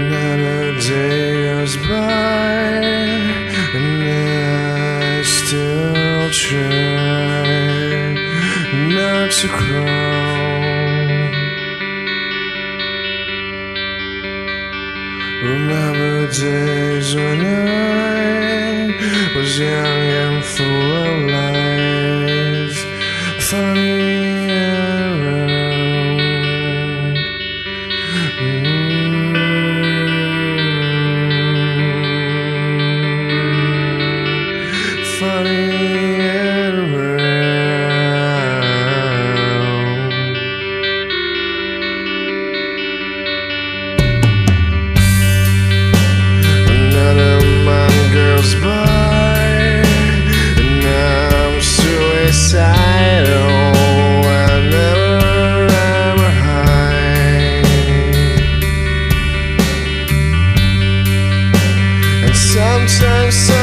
Another day goes by, and I still try not to crawl. Remember days when I was young and sometimes.